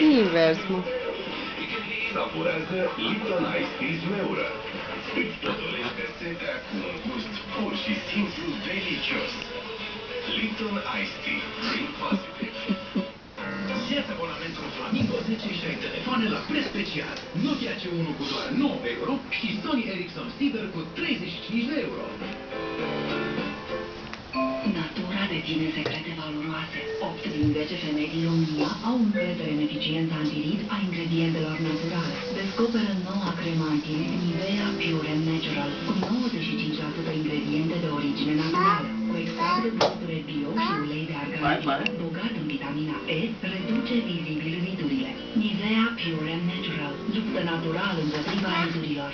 Invers, mă. Savurează Lipton Ice Tea Zmeură. Îți potolește setea cu un gust pur și simplu delicios. Lipton Ice Tea. Drink positive. Ia-ți abonamentul Flamingo 10 și ai telefoane la preț special. Nokia C1 cu doar 9 euro și Sony Ericsson Steamer cu 35 de euro. Natura deține secrete valoroase. 8 din 10 femei din România au încredere în eficiența antirid a ingredientelor naturale. Descoperă noua cremă antirid Nivea Pure and Natural cu 95% ingrediente de origine naturală. Cu extract de păsture bio și ulei de argan bogat în vitamina E, reduce vizibil ridurile. Nivea Pure and Natural. Luptă natural împotriva ridurilor.